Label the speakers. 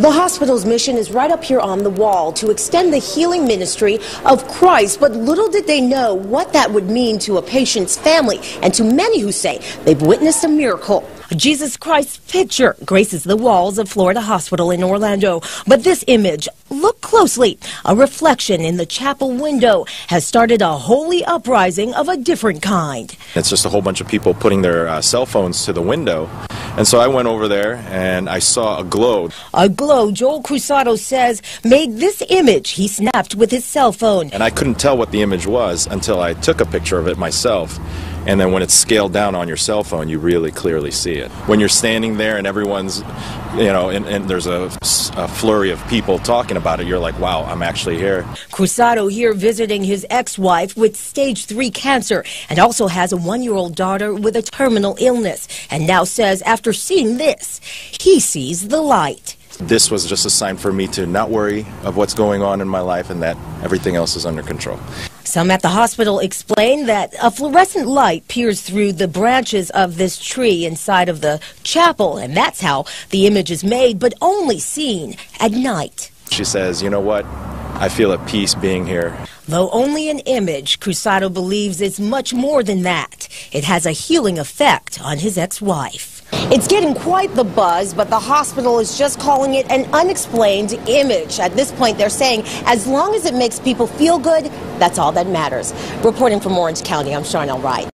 Speaker 1: The hospital's mission is right up here on the wall to extend the healing ministry of Christ. But little did they know what that would mean to a patient's family and to many who say they've witnessed a miracle. Jesus Christ's picture graces the walls of Florida Hospital in Orlando. But this image, look closely, a reflection in the chapel window, has started a holy uprising of a different kind.
Speaker 2: It's just a whole bunch of people putting their uh, cell phones to the window. And so I went over there and I saw a glow.
Speaker 1: A glow, Joel Cruzado says, made this image he snapped with his cell phone.
Speaker 2: And I couldn't tell what the image was until I took a picture of it myself. And then when it's scaled down on your cell phone, you really clearly see it. When you're standing there and everyone's, you know, and, and there's a, a, flurry of people talking about it, you're like, wow, I'm actually here.
Speaker 1: Cruzado here visiting his ex-wife with stage three cancer and also has a one-year-old daughter with a terminal illness. And now says after seeing this, he sees the light
Speaker 2: this was just a sign for me to not worry of what's going on in my life and that everything else is under control.
Speaker 1: Some at the hospital explain that a fluorescent light peers through the branches of this tree inside of the chapel, and that's how the image is made, but only seen at night.
Speaker 2: She says, you know what? I feel at peace being here.
Speaker 1: Though only an image, Cruzado believes it's much more than that. It has a healing effect on his ex-wife. It's getting quite the buzz, but the hospital is just calling it an unexplained image. At this point, they're saying as long as it makes people feel good, that's all that matters. Reporting from Orange County, I'm Charnel Wright.